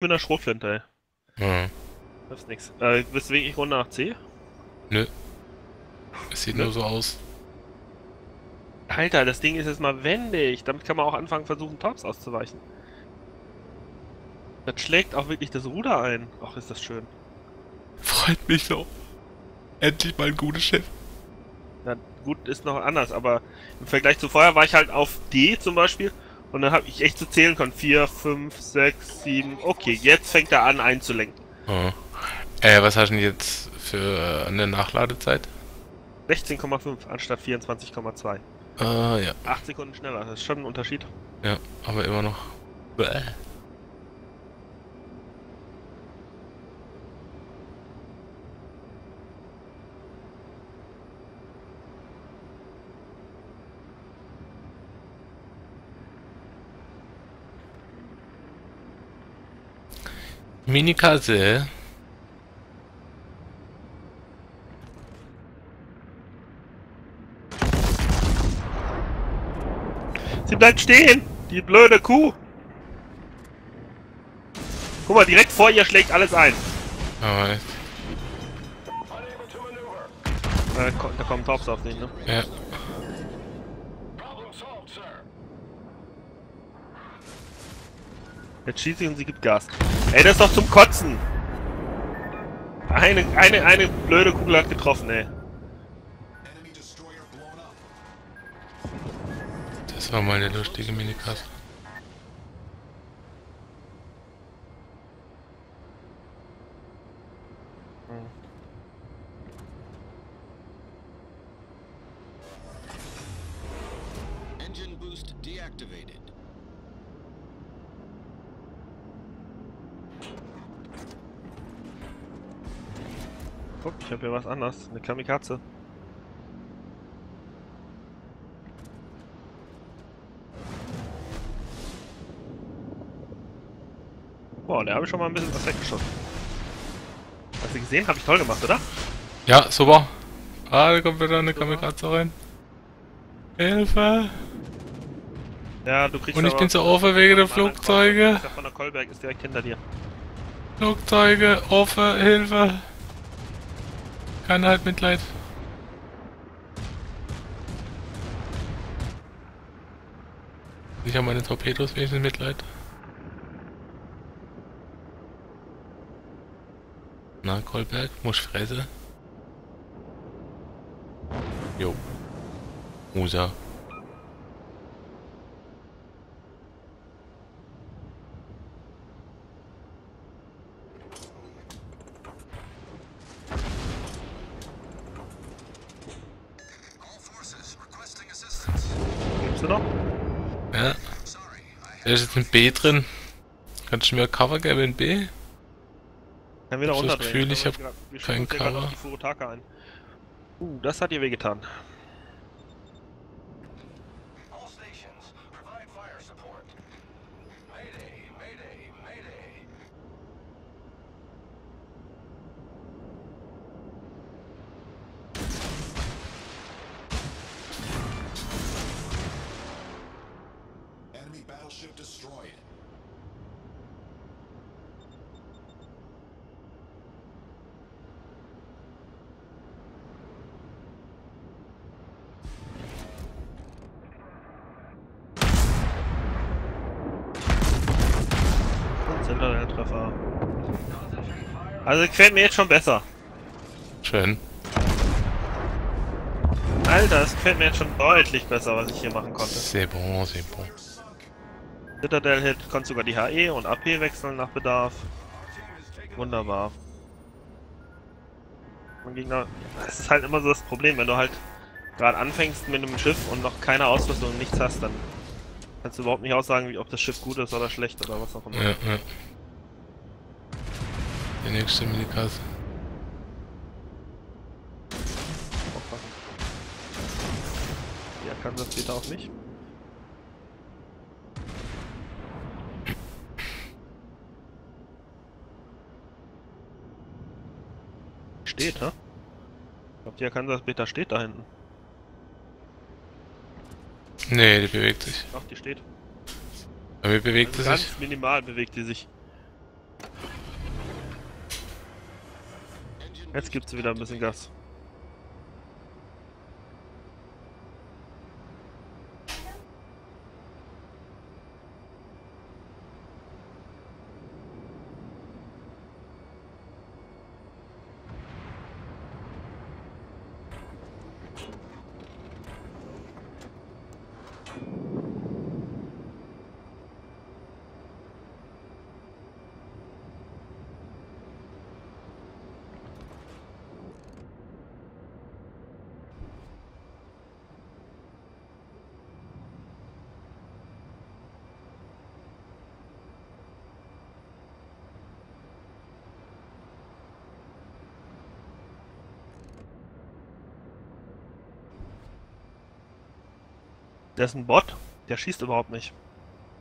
mit einer Schrotflinte, ey. Ja. Das ist nix. Äh, weswegen ich runter nach C? Nö. Es sieht Nö. nur so aus. Alter, das Ding ist jetzt mal wendig. Damit kann man auch anfangen, versuchen, Tops auszuweichen. Das schlägt auch wirklich das Ruder ein. Ach, ist das schön. Freut mich so. Endlich mal ein gutes Schiff. Ja, gut, ist noch anders, aber im Vergleich zu vorher war ich halt auf D zum Beispiel und dann habe ich echt zu zählen können. 4, 5, 6, 7. Okay, jetzt fängt er an einzulenken. Ja. Äh, was hast du denn jetzt für eine Nachladezeit? 16,5 anstatt 24,2. Äh, ja. 8 Sekunden schneller, das ist schon ein Unterschied. Ja, aber immer noch. Bäh. Minikasse. Sie bleibt stehen! Die blöde Kuh! Guck mal, direkt vor ihr schlägt alles ein. Aber echt. Da, ko- da kommen Tops auf den, ne? Ja. Jetzt schießt sie und sie gibt Gas. Ey, das ist doch zum Kotzen! Eine, eine, eine blöde Kugel hat getroffen, ey. Das war mal eine lustige Minikasse. Guck, ich hab hier was anderes. Eine Kamikaze. Boah, der habe ich schon mal ein bisschen was weggeschossen. Hast du gesehen? Habe ich toll gemacht, oder? Ja, super. Ah, da kommt wieder eine Kamikaze rein. Hilfe! Ja, du kriegst Und ich bin so offen wegen der- Flugzeuge. Der von der Kolberg ist direkt hinter dir. Flugzeuge, offen, Hilfe! Keiner hat Mitleid. Ich habe meine Torpedos wenigstens Mitleid. Na, Kolberg, muss fresse. Jo. Musa. Noch? Ja, da ist jetzt ein B drin. Kannst du mir Cover geben in B? Kann wieder Ich hab das. Gefühl, ich hab grad- wir kein stoßen hier grad Cover. Uh, das hat ihr wehgetan. Und Treffer. Also gefällt mir jetzt schon besser. Schön. Alter, es gefällt mir jetzt schon deutlich besser, was ich hier machen konnte. C'est bon, c'est bon. Citadel Hit konnte sogar die HE und AP wechseln nach Bedarf. Wunderbar. Mein Gegner. Das ist halt immer so das Problem, wenn du halt gerade anfängst mit einem Schiff und noch keine Ausrüstung und nichts hast, dann kannst du überhaupt nicht aussagen, wie, ob das Schiff gut ist oder schlecht oder was auch immer. Ja, ja. Die nächste Minikasse. Aufpassen. Ja, kann das später auf mich. Steht, hä? Ich glaube, die Arkansas Beta steht da hinten. Nee, die bewegt sich. Ach, die steht. Aber wie bewegt also sie sich? Ganz minimal bewegt die sich. Jetzt gibt sie wieder ein bisschen Gas. Der ist ein Bot. Der schießt überhaupt nicht.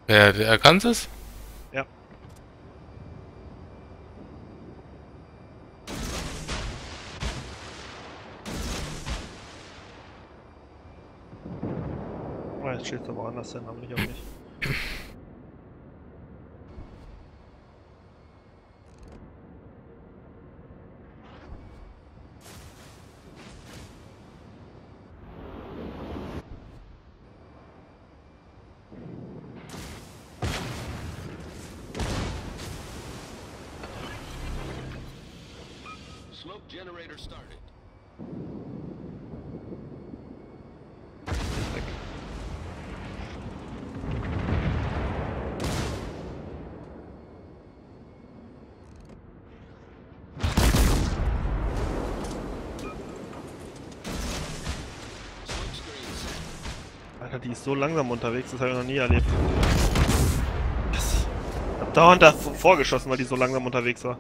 Wer, der kann es? Ja. Oh, jetzt steht aber anders hin, aber ich auch nicht. Smoke generator started. Alter, die ist so langsam unterwegs, das habe ich noch nie erlebt. Ich hab dauernd da vorgeschossen, weil die so langsam unterwegs war.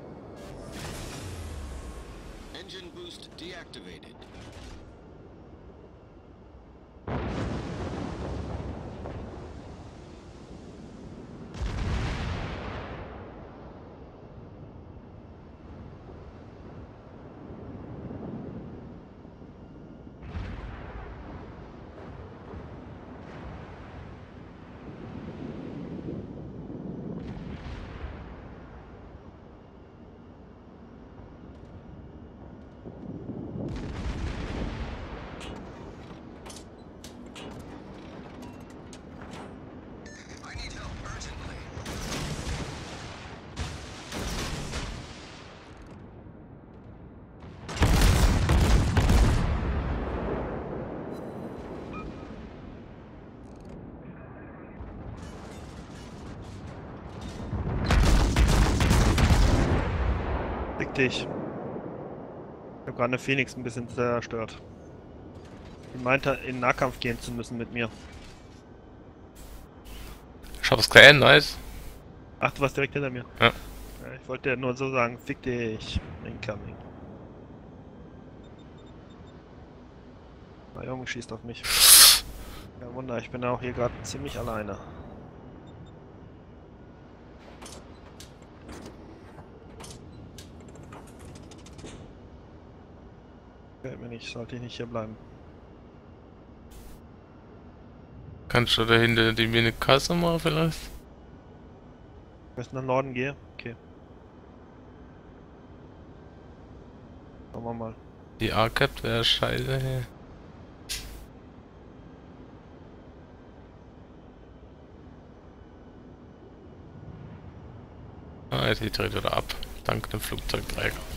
Dich. Ich hab gerade eine Phoenix ein bisschen zerstört. Die meinte, in Nahkampf gehen zu müssen mit mir. Ich hab's gesehen, nice. Ach, du warst direkt hinter mir. Ja. Ja, Ich wollte nur so sagen, fick dich. Incoming. Na Junge, schießt auf mich. Ja, Wunder, ich bin auch hier gerade ziemlich alleine. Mir nicht, sollte ich nicht hier bleiben. Kannst du da hinter die Mini Kasse machen vielleicht? Wenn ich nach Norden gehe? Okay. Schauen wir mal. Die A-Cap wäre scheiße, hey. Ah, die dreht wieder ab. Dank dem Flugzeugträger.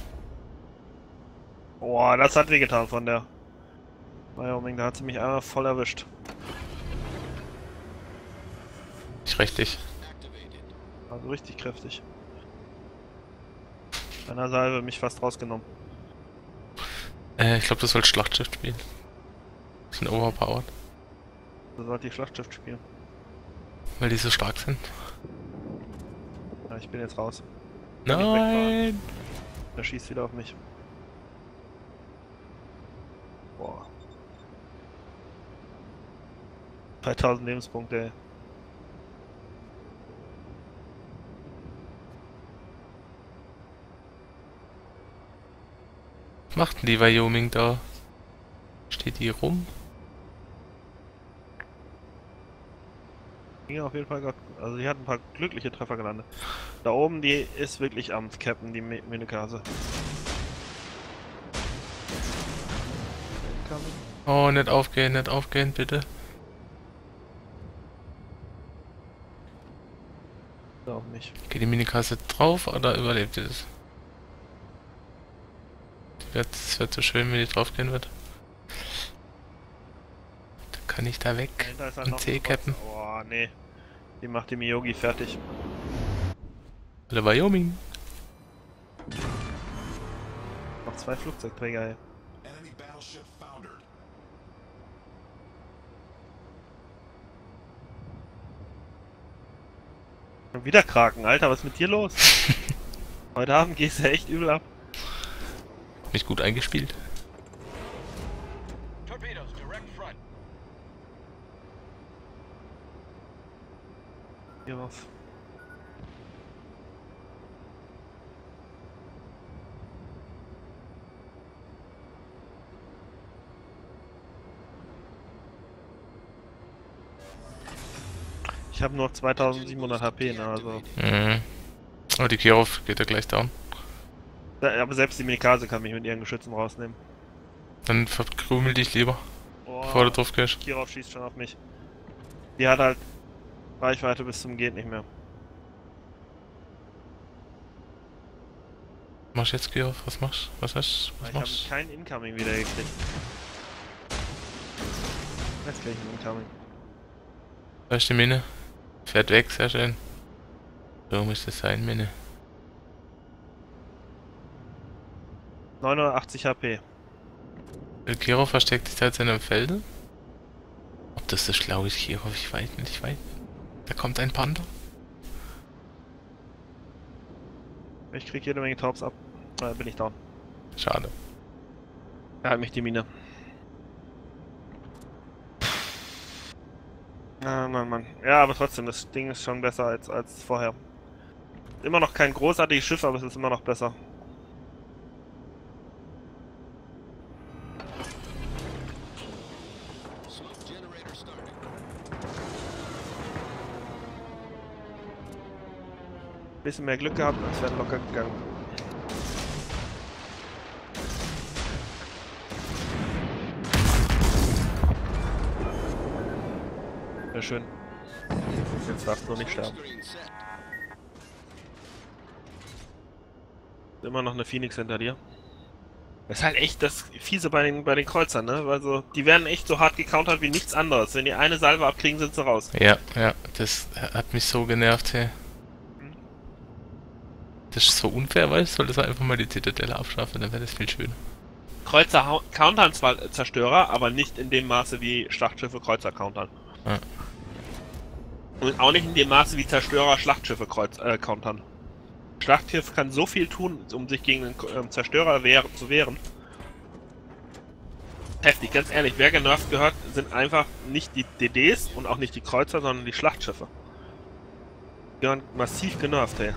Boah, das hat wehgetan von der. Wyoming, da hat sie mich einmal voll erwischt. Nicht richtig. Also richtig kräftig. Einer Salve mich fast rausgenommen. Äh, ich glaube, du sollst Schlachtschiff spielen. Sind overpowered, So sollte ich Schlachtschiff spielen. weil die so stark sind. Ja, ich bin jetzt raus. Nein! Der schießt wieder auf mich. Boah. 3000 Lebenspunkte. Was macht denn die Wyoming da? Steht die rum? Ging auf jeden Fall grad, also die hat ein paar glückliche Treffer gelandet. Da oben, die ist wirklich am Captain, die Mi- Minikase. Oh, nicht aufgehen, nicht aufgehen, bitte. Auch nicht. Geht die Minikasse drauf oder überlebt die das? Die wird, es wird so schön, wenn die draufgehen wird. Dann kann ich da weg ist halt und noch C-Cappen. was. Oh, nee. Die macht die Miyogi fertig. Oder Wyoming. Noch zwei Flugzeugträger, ey. Und wieder Kraken, Alter, was ist mit dir los? Heute Abend gehst du echt übel ab. Nicht gut eingespielt. Torpedoes, direct front. Hier was. Ich habe nur 2700 HP, ne, also. Mhm. Oh, die Kirov geht ja gleich down. Ja, Aber selbst die Mikase kann mich mit ihren Geschützen rausnehmen. Dann verkrümel dich lieber, Oh, bevor du drauf gehst. Kirov schießt schon auf mich. Die hat halt Reichweite bis zum geht nicht mehr. Was machst du jetzt, Kirov? Was machst du? Was hast du? Was Ich habe machst du? kein Incoming wieder gekriegt. Jetzt krieg ich ein Incoming. Da ist die Mine. Fährt weg, sehr schön. So muss das sein, Mine. 980 HP. Der Kirov versteckt sich da jetzt in einem Felde. Ob das so schlau ist, Kirov, ich weiß nicht, ich weiß nicht. Da kommt ein Panda. Ich krieg jede Menge Tops ab. Da bin ich down. Schade. Er hat mich die Mine. Ah, Mann, Mann. Ja, aber trotzdem, das Ding ist schon besser als, als vorher. Immer noch kein großartiges Schiff, aber es ist immer noch besser. Bisschen mehr Glück gehabt, als wäre locker gegangen. Sehr schön. Jetzt darfst du nicht sterben. Immer noch eine Phoenix hinter dir. Das ist halt echt das Fiese bei den, bei den Kreuzern, ne? Also, die werden echt so hart gecountert wie nichts anderes. Wenn die eine Salve abkriegen, sind sie raus. Ja, ja, das hat mich so genervt, hey. Das ist so unfair, weißt du? Soll das einfach mal die Zitadelle abschaffen, dann wäre das viel schöner. Kreuzer countern zwar Zerstörer, aber nicht in dem Maße wie Schlachtschiffe Kreuzer countern. Ja. Und auch nicht in dem Maße wie Zerstörer Schlachtschiffe kreuz, äh, countern. Schlachtschiff kann so viel tun, um sich gegen einen ähm, Zerstörer wehr zu wehren. Heftig, ganz ehrlich, wer genervt gehört, sind einfach nicht die DDs und auch nicht die Kreuzer, sondern die Schlachtschiffe. Die gehören massiv genervt, ey.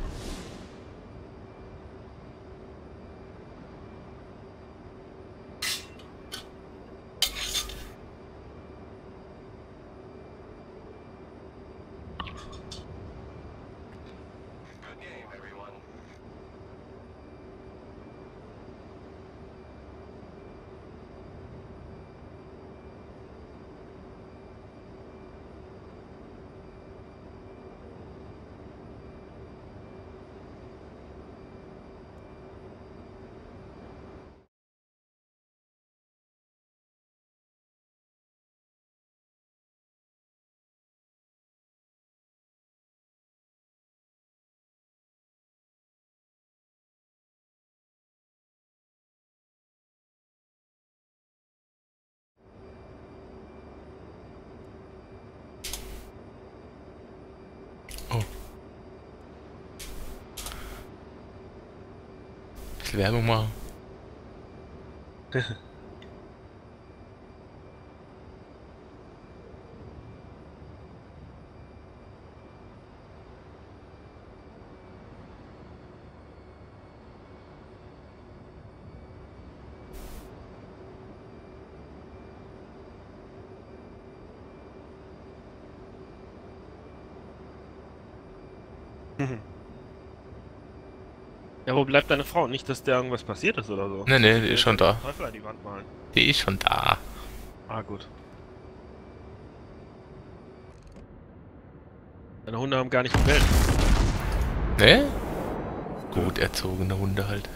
Bisschen Werbung machen. Ja, wo bleibt deine Frau? Nicht, dass der irgendwas passiert ist oder so. Nee, nee, die ist schon da. Teufel an die Wand malen. Die ist schon da. Ah, gut. Deine Hunde haben gar nicht gewählt. Ne? Gut erzogene Hunde halt.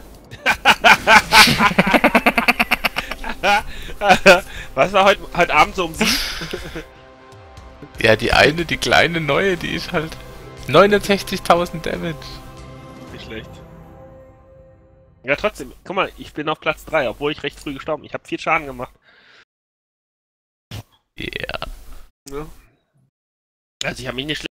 Was war heute, heute Abend so um sieben? Ja, die eine, die kleine neue, die ist halt 69.000 Damage. Nicht schlecht. Ja, trotzdem, guck mal, ich bin auf Platz 3, obwohl ich recht früh gestorben bin. Ich habe viel Schaden gemacht. Ja. Ja. Also ich habe mich nicht schlecht